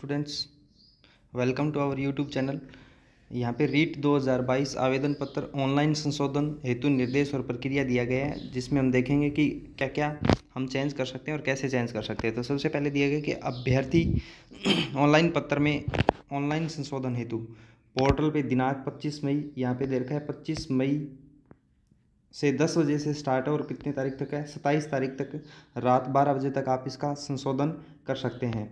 Students welcome to our YouTube channel यहाँ पे रीट 2022 आवेदन पत्र ऑनलाइन संशोधन हेतु निर्देश और प्रक्रिया दिया गया है, जिसमें हम देखेंगे कि क्या क्या हम चेंज कर सकते हैं और कैसे चेंज कर सकते हैं। तो सबसे पहले दिया गया कि अभ्यर्थी ऑनलाइन पत्र में ऑनलाइन संशोधन हेतु पोर्टल पे दिनांक 25 मई, यहाँ पे दे रखा है 25 मई से 10 बजे से स्टार्ट है और कितनी तारीख तक है? 27 तारीख तक रात 12 बजे तक आप इसका संशोधन कर सकते हैं।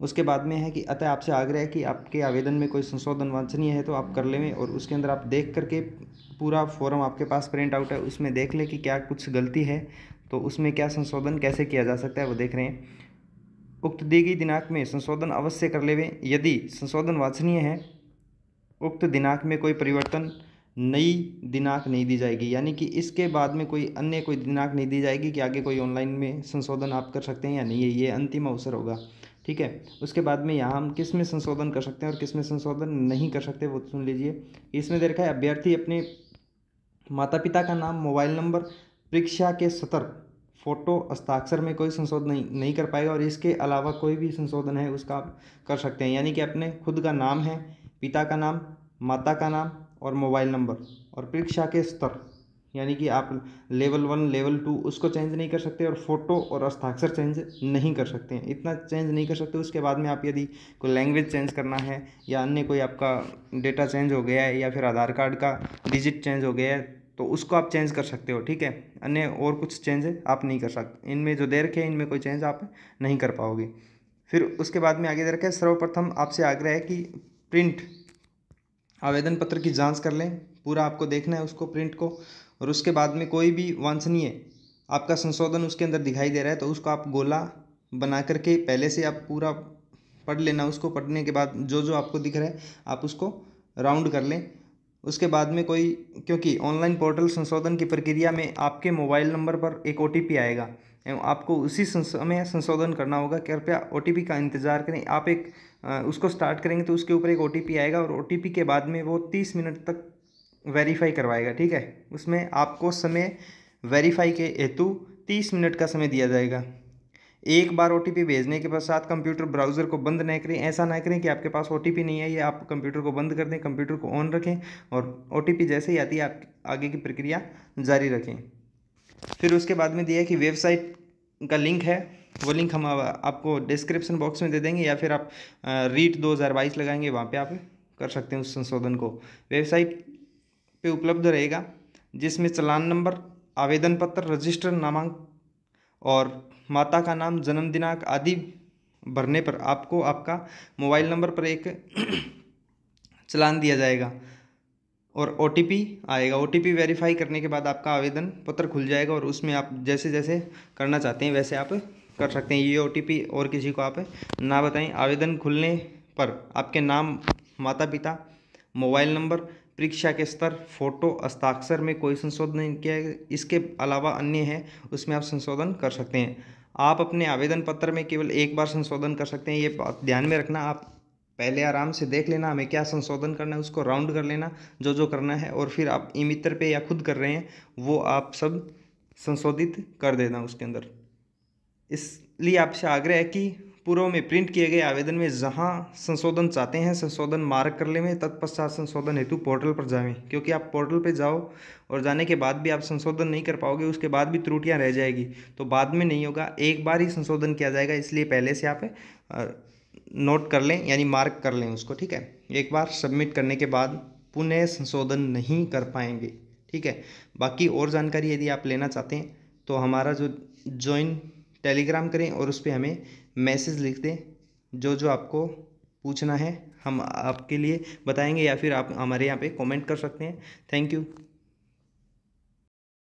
उसके बाद में है कि अतः आपसे आग्रह है कि आपके आवेदन में कोई संशोधन वांछनीय है तो आप कर लें और उसके अंदर आप देख करके पूरा फॉर्म आपके पास प्रिंट आउट है, उसमें देख लें कि क्या कुछ गलती है तो उसमें क्या संशोधन कैसे किया जा सकता है वो देख रहे हैं। उक्त दी गई दिनांक में संशोधन अवश्य कर लेवें, यदि संशोधन वांछनीय है, उक्त दिनांक में कोई परिवर्तन नई दिनांक नहीं दी जाएगी, यानी कि इसके बाद में कोई अन्य कोई दिनांक नहीं दी जाएगी कि आगे कोई ऑनलाइन में संशोधन आप कर सकते हैं या नहीं है ये अंतिम अवसर होगा। ठीक है? उसके बाद में यहाँ हम किसमें संशोधन कर सकते हैं और किसमें संशोधन नहीं कर सकते वो सुन लीजिए। इसमें देखा है अभ्यर्थी अपने माता पिता का नाम मोबाइल नंबर परीक्षा के सतर फ़ोटो हस्ताक्षर में कोई संशोधन नहीं, नहीं कर पाएगा और इसके अलावा कोई भी संशोधन है उसका आप कर सकते हैं। यानी कि अपने खुद का नाम है पिता का नाम माता का नाम और मोबाइल नंबर और परीक्षा के स्तर। यानी कि आप लेवल वन, लेवल टू उसको चेंज नहीं कर सकते और फ़ोटो और हस्ताक्षर चेंज नहीं कर सकते हैं। इतना चेंज नहीं कर सकते, उसके बाद में आप यदि कोई लैंग्वेज चेंज करना है या अन्य कोई आपका डेटा चेंज हो गया है या फिर आधार कार्ड का डिजिट चेंज हो गया है तो उसको आप चेंज कर सकते हो, ठीक है? अन्य और कुछ चेंज आप नहीं कर सकते इनमें जो दे रखे हैं, इनमें कोई चेंज आप नहीं कर पाओगे। फिर उसके बाद में आगे दे रखे सर्वप्रथम आपसे आग्रह है कि प्रिंट आवेदन पत्र की जाँच कर लें, पूरा आपको देखना है उसको प्रिंट को। और उसके बाद में कोई भी वांछनीय आपका संशोधन उसके अंदर दिखाई दे रहा है तो उसको आप गोला बना करके पहले से आप पूरा पढ़ लेना, उसको पढ़ने के बाद जो जो आपको दिख रहा है, आप उसको राउंड कर लें। उसके बाद में कोई, क्योंकि ऑनलाइन पोर्टल संशोधन की प्रक्रिया में आपके मोबाइल नंबर पर एक ओटीपी आएगा, एवं आपको उसी समय संशोधन करना होगा। कृपया ओटीपी का इंतज़ार करें। आप एक उसको स्टार्ट करेंगे तो उसके ऊपर एक ओटीपी आएगा, और ओटीपी के बाद में वो तीस मिनट तक वेरीफाई करवाएगा, ठीक है? उसमें आपको समय वेरीफाई के हेतु तीस मिनट का समय दिया जाएगा। एक बार ओटीपी भेजने के पश्चात कंप्यूटर ब्राउज़र को बंद न करें, ऐसा ना करें कि आपके पास ओटीपी नहीं है, ये आप कंप्यूटर को बंद कर दें कंप्यूटर को ऑन रखें और ओटीपी जैसे ही आती है, आप आगे की प्रक्रिया जारी रखें। फिर उसके बाद में दिया कि वेबसाइट का लिंक है, वो लिंक हम आपको डिस्क्रिप्शन बॉक्स में दे देंगे या फिर आप रीट दो हज़ार बाईस लगाएँगे, वहाँ पे आप कर सकते हैं उस संशोधन को। वेबसाइट पे उपलब्ध रहेगा, जिसमें चलान नंबर, आवेदन पत्र, रजिस्टर नामांक और माता का नाम, जन्म दिनांक आदि भरने पर आपको आपका मोबाइल नंबर पर एक चलान दिया जाएगा और ओटीपी आएगा। ओ वेरीफाई करने के बाद आपका आवेदन पत्र खुल जाएगा और उसमें आप जैसे जैसे करना चाहते हैं, वैसे आप कर सकते हैं। ये ओटीपी और किसी को आप ना बताएँ। आवेदन खुलने पर आपके नाम माता पिता मोबाइल नंबर, परीक्षा के स्तर, फ़ोटो हस्ताक्षर में कोई संशोधन नहीं किया इसके अलावा अन्य है, उसमें आप संशोधन कर सकते हैं। आप अपने आवेदन पत्र में केवल एक बार संशोधन कर सकते हैं, ये बात ध्यान में रखना। आप पहले आराम से देख लेना, हमें क्या संशोधन करना है, उसको राउंड कर लेना, जो जो करना है, और फिर आप ई मित्र पे या खुद कर रहे हैं, वो आप सब संशोधित कर देना उसके अंदर। इसलिए आपसे आग्रह है कि पूर्व में प्रिंट किए गए आवेदन में जहाँ संशोधन चाहते हैं, संशोधन मार्क कर लें तत्पश्चात संशोधन हेतु पोर्टल पर जाएँ। क्योंकि आप पोर्टल पर जाओ और जाने के बाद भी आप संशोधन नहीं कर पाओगे, उसके बाद भी त्रुटियाँ रह जाएगी। तो बाद में नहीं होगा, एक बार ही संशोधन किया जाएगा, इसलिए पहले से आप नोट कर लें, यानी मार्क कर लें उसको, ठीक है? एक बार सबमिट करने के बाद पुनः संशोधन नहीं कर पाएँगे, ठीक है? बाकी और जानकारी यदि आप लेना चाहते हैं तो हमारा जो ज्वाइन टेलीग्राम करें और उस पर हमें मैसेज लिख दें। जो जो आपको पूछना है, हम आपके लिए बताएँगे या फिर आप हमारे यहाँ पे कमेंट कर सकते हैं। Thank you.